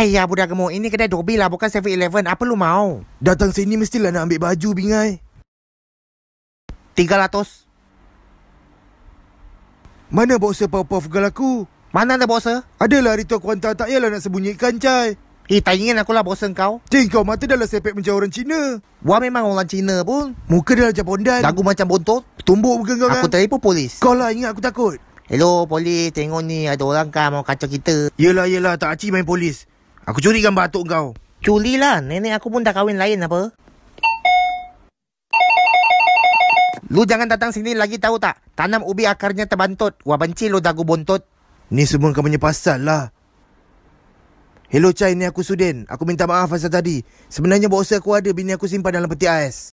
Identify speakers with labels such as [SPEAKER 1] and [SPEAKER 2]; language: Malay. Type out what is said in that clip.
[SPEAKER 1] Ya budak gemuk, ini kedai Dobi lah bukan 7-Eleven. Apa lu mau?
[SPEAKER 2] Datang sini mestilah nak ambil baju, bingai.
[SPEAKER 1] 300.
[SPEAKER 2] Mana boxer Powerpuff Girl aku?
[SPEAKER 1] Mana ada bosa?
[SPEAKER 2] Adalah hari tu aku hantar tak payahlah nak sembunyikan, Cai.
[SPEAKER 1] Eh, tak ingin aku lah bosa kau.
[SPEAKER 2] Cik, kau mata dah lah sepek macam orang Cina.
[SPEAKER 1] Gua memang orang Cina pun.
[SPEAKER 2] Muka dah macam pondan.
[SPEAKER 1] Lagu macam bontot.
[SPEAKER 2] Tumbuk muka kau kan?
[SPEAKER 1] Aku telefon polis.
[SPEAKER 2] Kau lah ingat aku takut.
[SPEAKER 1] Hello, polis. Tengok ni ada orang kan mau kacau kita.
[SPEAKER 2] Yelah, yelah. Tak aci main polis. Aku curi gambar atuk kau.
[SPEAKER 1] Culi lah. Nenek aku pun dah kahwin lain apa. Lu jangan datang sini lagi tahu tak? Tanam ubi akarnya terbantut. Wah benci lu dagu bontot.
[SPEAKER 2] Ni semua kau punya pasal lah. Hello Chai, ni aku Sudin. Aku minta maaf pasal tadi. Sebenarnya boxer aku ada, bini aku simpan dalam peti ais.